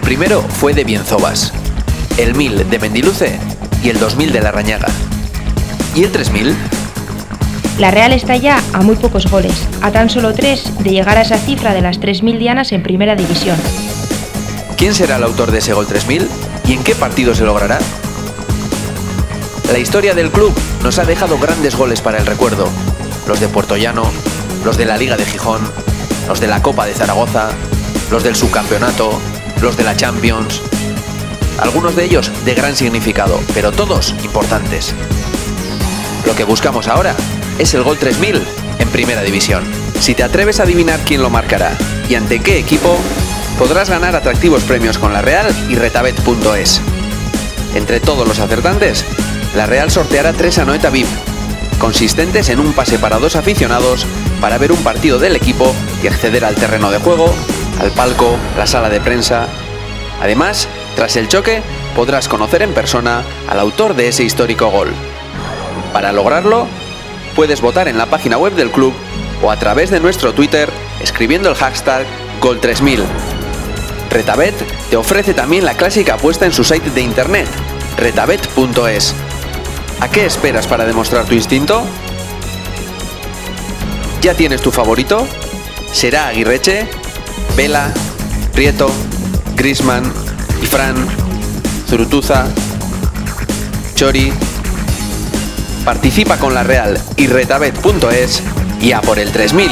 primero fue de Bienzobas, el 1000 de Mendiluce y el 2000 de Larrañaga. ¿Y el 3000? La Real está ya a muy pocos goles, a tan solo tres de llegar a esa cifra de las 3.000 dianas en primera división. ¿Quién será el autor de ese gol 3000 y en qué partido se logrará? La historia del club nos ha dejado grandes goles para el recuerdo. Los de Puerto Llano, los de la Liga de Gijón, los de la Copa de Zaragoza, los del subcampeonato, los de la Champions. Algunos de ellos de gran significado, pero todos importantes. Lo que buscamos ahora es el gol 3000 en primera división. Si te atreves a adivinar quién lo marcará y ante qué equipo, podrás ganar atractivos premios con la Real y retabet.es. Entre todos los acertantes, la Real sorteará tres Anoeta VIP, consistentes en un pase para dos aficionados para ver un partido del equipo y acceder al terreno de juego, al palco, la sala de prensa. Además, tras el choque, podrás conocer en persona al autor de ese histórico gol. Para lograrlo, puedes votar en la página web del club o a través de nuestro Twitter escribiendo el hashtag Gol3000. Retabet te ofrece también la clásica apuesta en su site de internet, retabet.es. ¿A qué esperas para demostrar tu instinto? ¿Ya tienes tu favorito? ¿Será Aguirreche, Vela, Prieto, Grisman, Ifran, Zurutuza, Chori. Participa con la Real y retabet.es y a por el 3000.